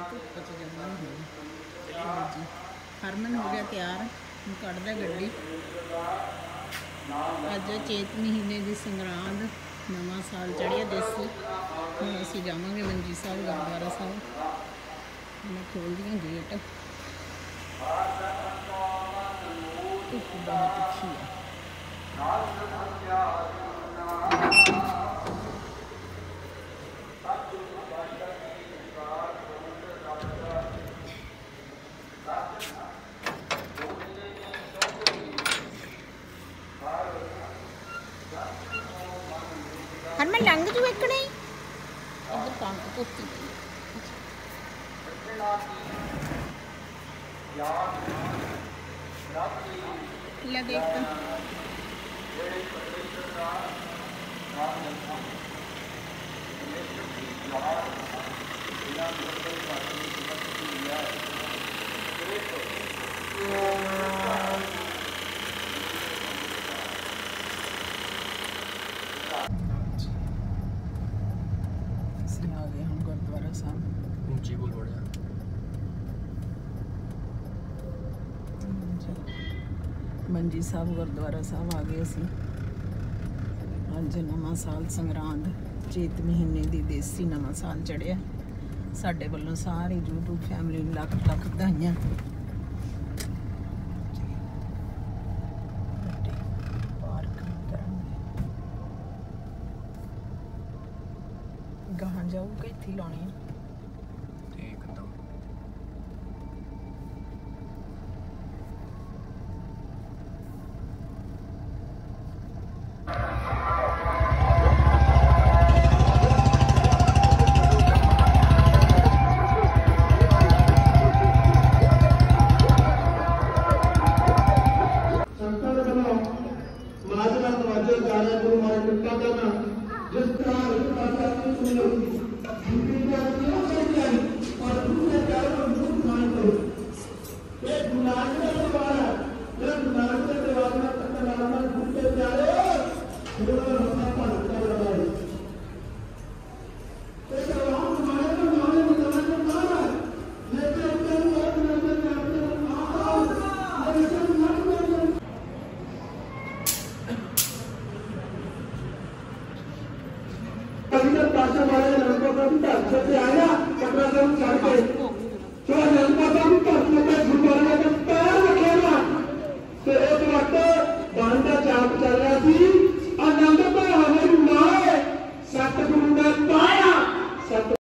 ਧੁੱਪ ਚ ਜੰਮਾ ਨਹੀਂ ਹਰਮਨ ਹੋ ਗਿਆ ਤਿਆਰ, ਹੁਣ ਕੱਢਦਾ ਗੱਡੀ। ਅੱਜ ਚੇਤ ਮਹੀਨੇ ਦੀ ਸੰਗਰਾਂਦ, ਨਵਾਂ ਸਾਲ ਚੜਿਆ ਦੇਸੀ। ਹੁਣ ਅਸੀਂ ਜਾਵਾਂਗੇ ਮੰਜੀ ਸਾਹਿਬ, ਗੁਰਦੁਆਰਾ ਸਾਹਿਬ। ਮੈਂ ਖੋਲਦੀਆਂ ਗੇਟ ਧੁੱਪ ਬਹੁਤ ਅੱਛੀ ਹੈ ഹനുമാൻ ലങ്കത് വെക്കണേ? പൊത്തി. ഇല്ല ദേക്കും Yeah. ਆ ਗਏ ਗੁਰਦੁਆਰਾ ਸਾਹਿਬ। ਉੱਚੀ ਬੋਲ ਬੜਿਆ। ਮੰਜੀ ਸਾਹਿਬ ਗੁਰਦੁਆਰਾ ਸਾਹਿਬ ਆ ਗਏ ਅਸੀਂ। ਅੱਜ ਨਵਾਂ ਸਾਲ ਸੰਗਰਾਂਦ ਚੇਤ ਮਹੀਨੇ ਦੀ ਦੇਸੀ ਨਵਾਂ ਸਾਲ ਚੜਿਆ। ਸਾਡੇ ਵੱਲੋਂ ਸਾਰੀ YouTube ਫੈਮਿਲੀ ਨੂੰ ਲੱਖ ਲੱਖ ਵਧਾਈਆਂ। ਗਾਹਾਂ ਜਾਊਗਾ ਇੱਥੇ ਲਾਉਣੀ ਆ। 나가는 소리 담배가 করতে পারে